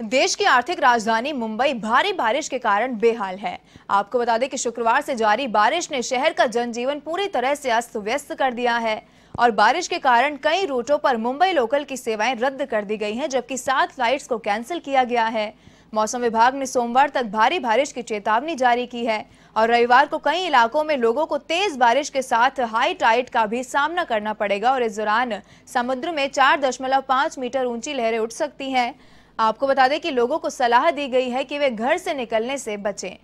देश की आर्थिक राजधानी मुंबई भारी बारिश के कारण बेहाल है। आपको बता दें कि शुक्रवार से जारी बारिश ने शहर का जनजीवन पूरी तरह से अस्त व्यस्त कर दिया है और बारिश के कारण कई रूटों पर मुंबई लोकल की सेवाएँ रद्द कर दी गई हैं, जबकि सात फ्लाइट्स को कैंसिल किया गया है। मौसम विभाग ने सोमवार तक भारी बारिश की चेतावनी जारी की है और रविवार को कई इलाकों में लोगों को तेज बारिश के साथ हाई टाइड का भी सामना करना पड़ेगा और इस दौरान समुद्र में चार दशमलव पाँच मीटर ऊँची लहरें उठ सकती हैं। आपको बता दें कि लोगों को सलाह दी गई है कि वे घर से निकलने से बचें।